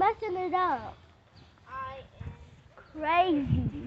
I'm messing it up. I am Crazy.